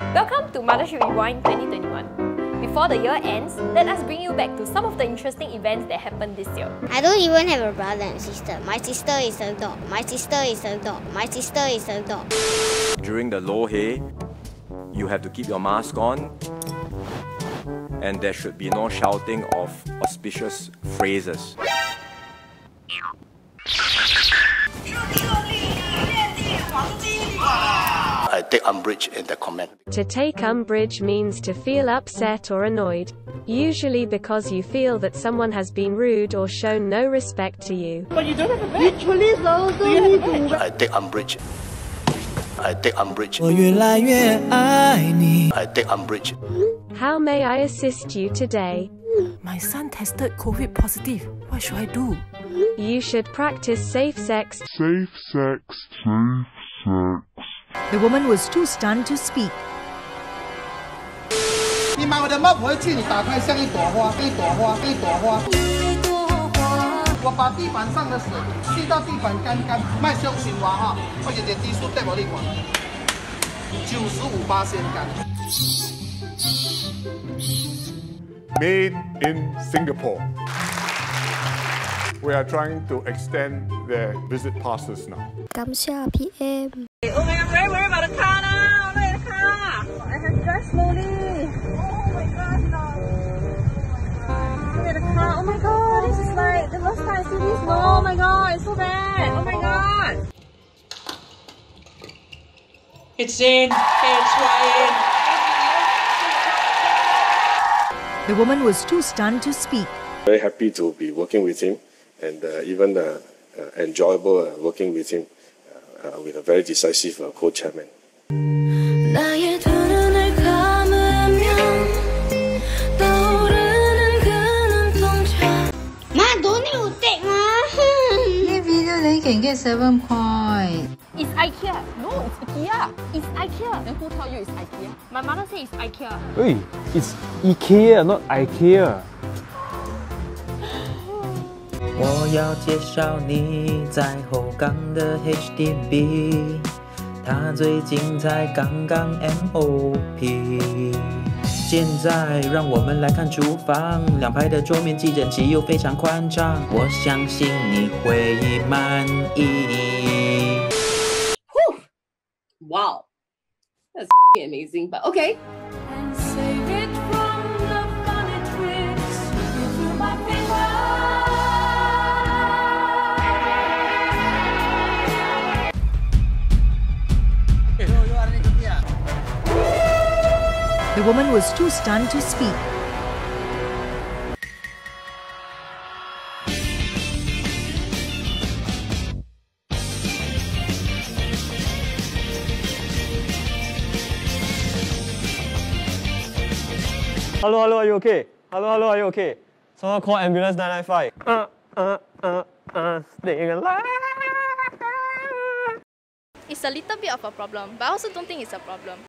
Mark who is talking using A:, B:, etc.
A: Welcome to Mothership Rewind 2021. Before the year ends, let us bring you back to some of the interesting events that happened this year.
B: I don't even have a brother and sister. My sister is a dog. My sister is a dog. My sister is a dog.
C: During the loh hei, you have to keep your mask on and there should be no shouting of auspicious phrases.
D: take umbrage in the comment.
E: To take umbrage means to feel upset or annoyed, usually because you feel that someone has been rude or shown no respect to you.
D: I take umbrage. I take umbrage.
F: 我越来越爱你。
D: I take umbrage.
E: How may I assist you today?
G: My son tested COVID positive. What should I do?
E: You should practice safe sex.
H: Safe sex. Safe sex.
G: The woman was too stunned to speak.
I: 你买我的 mop 回去，你打开像一朵花，一朵花，一朵花。我把地板上的水吸到地板干干，卖相信我哈，我日日滴数带我你看，九十五八先干。
H: Made in Singapore. We are trying to extend their visit passes now.
B: 感谢 PM。
J: Oh my god, I'm very worried about the car now. Look at the car. I have to drive slowly. Oh my god, no. Look at the car. Oh my god, this is like the worst time I see this. No, oh my god, it's so bad. Oh my god.
K: It's in. It's right
G: The woman was too stunned to speak.
L: Very happy to be working with him and uh, even uh, uh, enjoyable uh, working with him uh, with a very decisive uh, co-chairman.
B: Ma, don't you take ma.
G: This video, then you can get seven points.
A: It's IKEA. No, it's IKEA. It's IKEA. Then who told you it's IKEA? My mother says it's IKEA.
M: Hey, it's IKEA, not IKEA.
F: 我要介绍你在后港的 HDB，它最近才刚刚 MOP。现在让我们来看厨房，两排的桌面既整齐又非常宽敞，我相信你会满意。
J: Wow. That's amazing, but okay.
G: The woman was too stunned to speak.
M: Hello, hello, are you okay? Hello, hello, are you okay? Someone call ambulance 995. Uh, uh, uh, uh, staying alive.
A: It's a little bit of a problem, but I also don't think it's a problem.